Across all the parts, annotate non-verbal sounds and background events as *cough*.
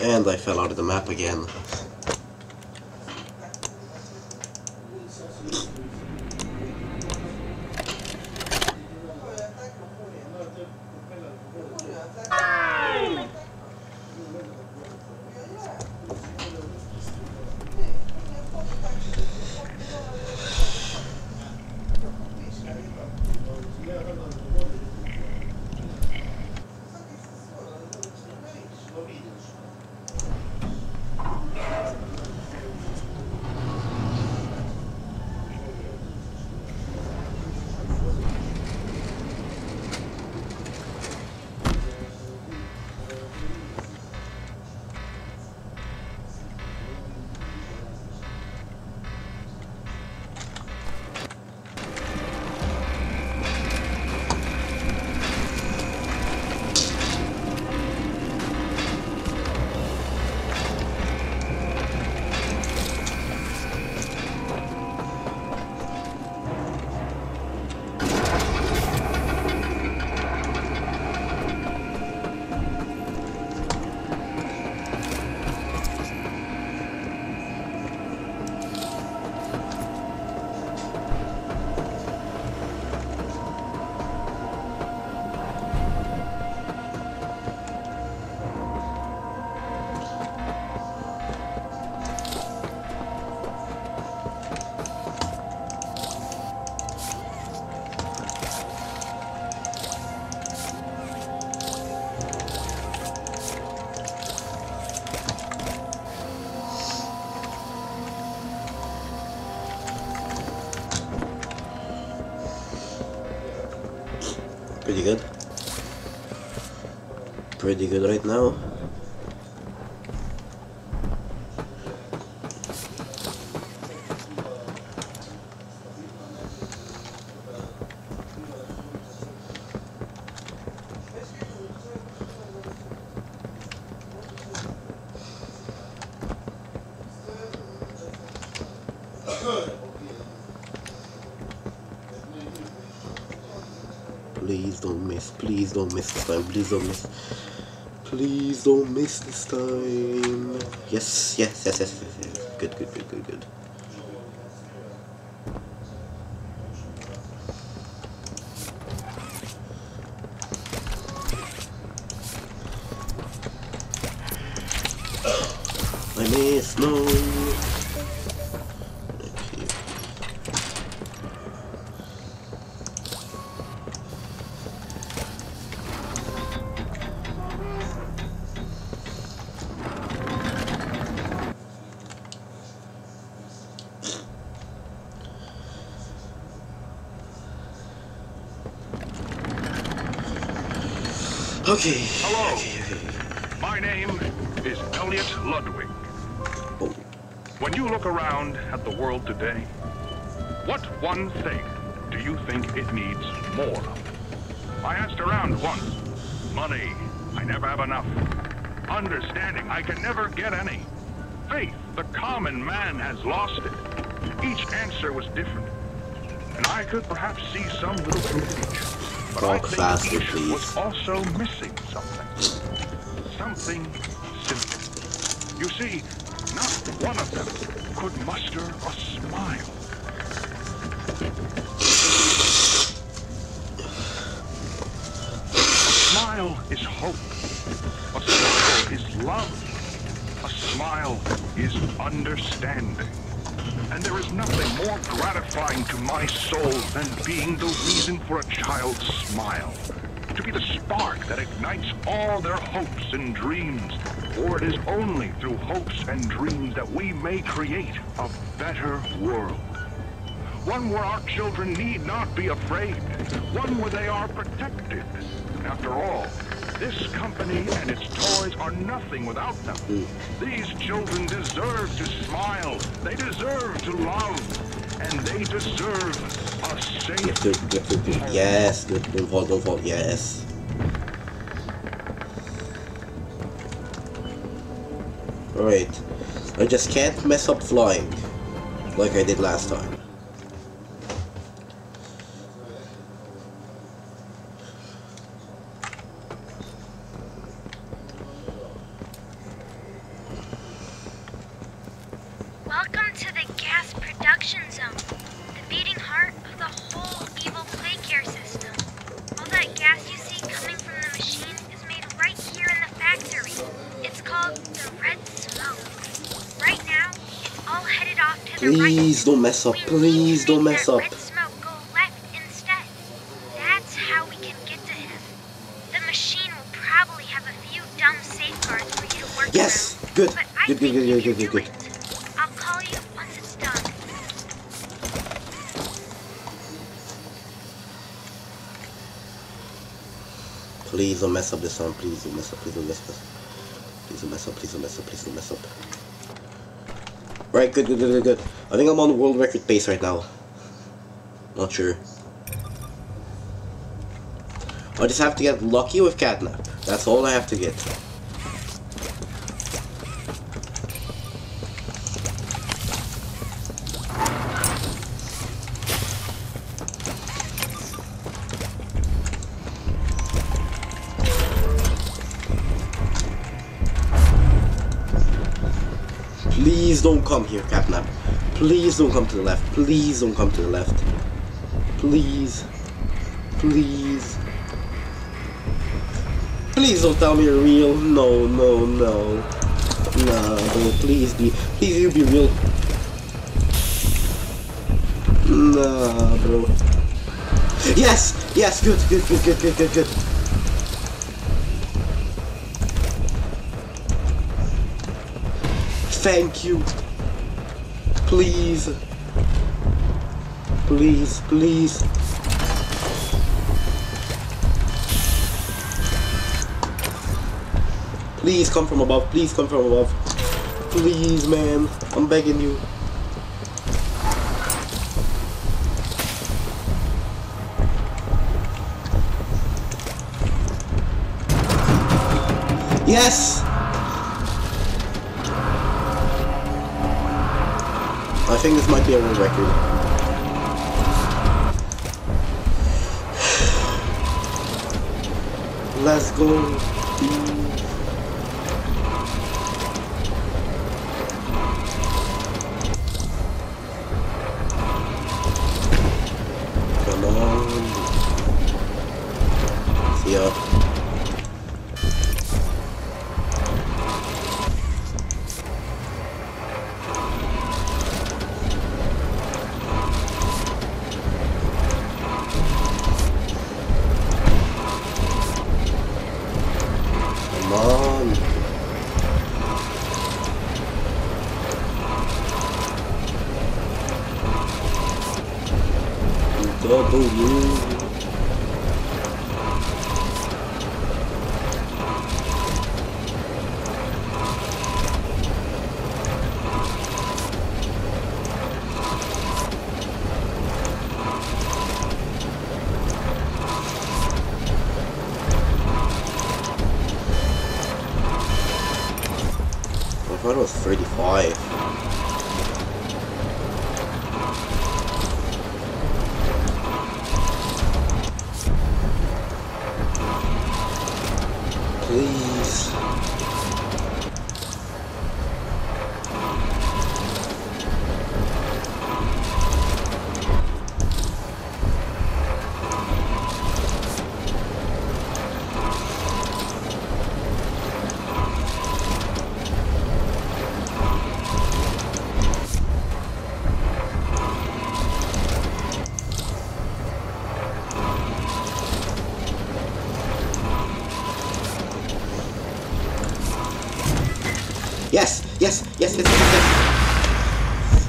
And I fell out of the map again. Pretty good. Pretty good right now. Please don't miss. Please don't miss this time. Please don't miss. Please don't miss this time. Yes, yes, yes, yes, yes. yes. Good, good, good, good, good. Okay. Hello. Okay, okay. My name is Elliot Ludwig. Oh, When you look around at the world today, what one thing do you think it needs more of? I asked around once. Money. I never have enough. Understanding. I can never get any. Faith. The common man has lost it. Each answer was different. And I could perhaps see some little truth in each. But I think faster, please. was also missing something. Something simple. You see, not one of them could muster a smile. A smile is hope. A smile is love. A smile is understanding. And there is nothing more gratifying to my soul than being the reason for a child's smile. Be the spark that ignites all their hopes and dreams. For it is only through hopes and dreams that we may create a better world. One where our children need not be afraid. One where they are protected. After all, this company and its toys are nothing without them. These children deserve to smile. They deserve to love. And they deserve safe good, good, good, good. Yes, good. Don't fall, don't fall. Yes. Alright. I just can't mess up flying. Like I did last time. production zone. The beating heart of the whole evil Playcare system. All that gas you see coming from the machine is made right here in the factory. It's called the red smoke. Right now, it's all headed off to the right. Please don't mess up. Please don't mess up. Red smoke go left instead. That's how we can get to him. The machine will probably have a few dumb safeguards for you to work Yes. Good. Good. Good. Good. Good. Good. Good. Good. I'll call you once it's done. Please don't mess up this time. Please don't mess up. Please don't mess up. Please don't mess up. Please don't mess up. Please don't mess up. Right. Good. Good. Good. Good. Good. I think I'm on world record pace right now. Not sure. I just have to get lucky with catnap. That's all I have to get. Please don't come here, Catnap. Please don't come to the left. Please don't come to the left. Please. Please. Please don't tell me you're real. No, no, no. Bro, please be. Please you be real. Nah, bro. Yes! Yes, good, good, good, good, good, good, good. Thank you. Please. Please, please. Please come from above. Please come from above. Please, man. I'm begging you. Yes! Think this might be a world record. *sighs* Let's go. Come on. W. I it was 35.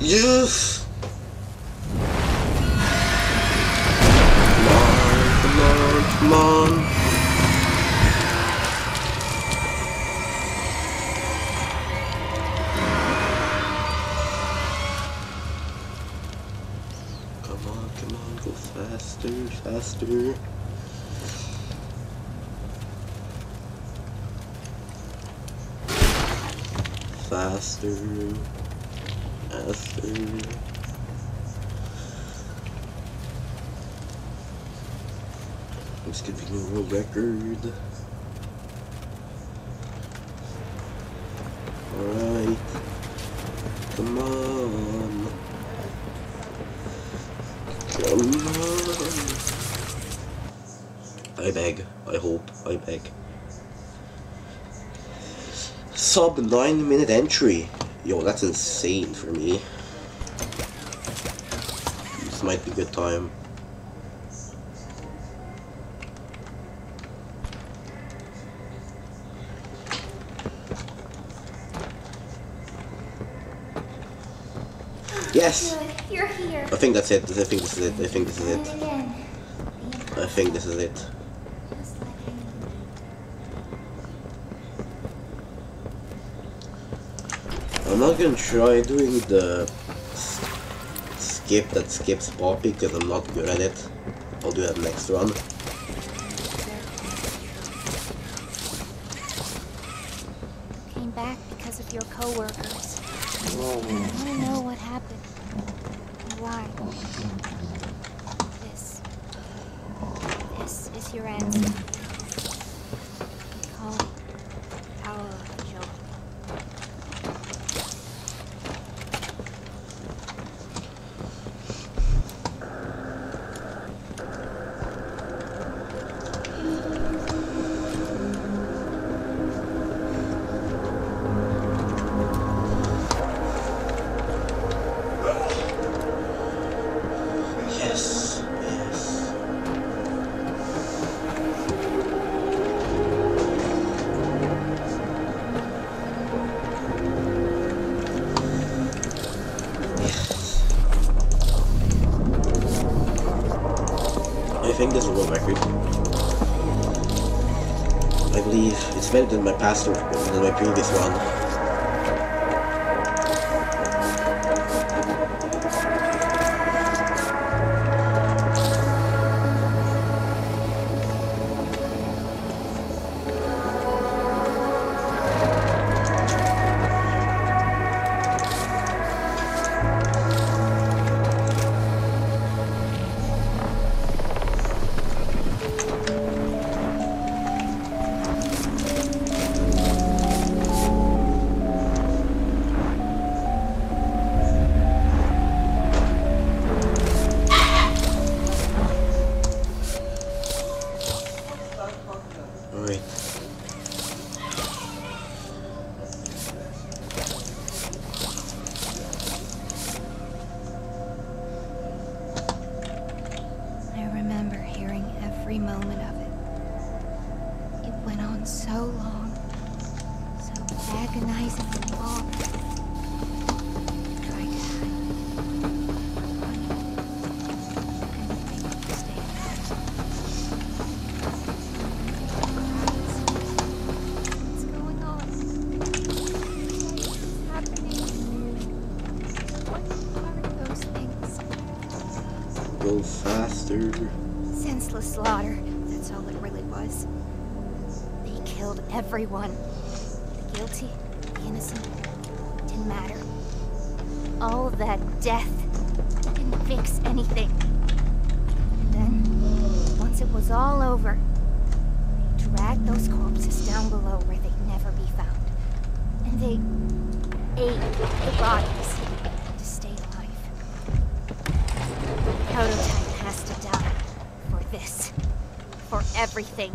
Yes. Come on, come on, come on. Come on, come on, go faster, faster. Faster. Faster. This could be a world record. Alright. Come on. I beg. I hope. I beg. Sub 9 minute entry. Yo, that's insane for me. This might be good time. Yes! You're here. I think that's it. I think this is it. I think this is it. I think this is it. Just like I knew. I'm not gonna try doing the skip that skips Poppy because I'm not good at it. I'll do that next run. Came back because of your coworkers. Oh. I want to know what happened. Better than my past than my previous one. Senseless slaughter. That's all it really was. They killed everyone. The guilty, the innocent. Didn't matter. All that death didn't fix anything. And then, once it was all over, they dragged those corpses down below where they'd never be found. And they ate the bodies to stay alive. Prototype has to die this. For everything.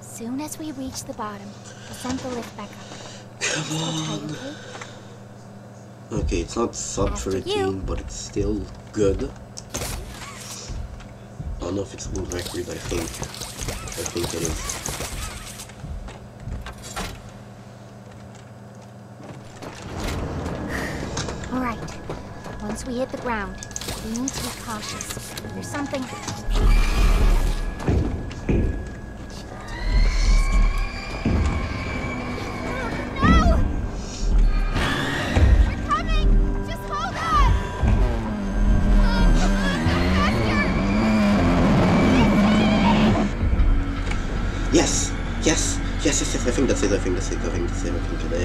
Soon as we reach the bottom, we'll send the lift back up. Come on. okay? Okay, it's not sub After 13, you. but it's still good. Don't know if it's a world record, I think. I think it is. Alright. Once we hit the ground, we need to be cautious. There's something. Faster! Yes! Yes! Yes, yes, yes, I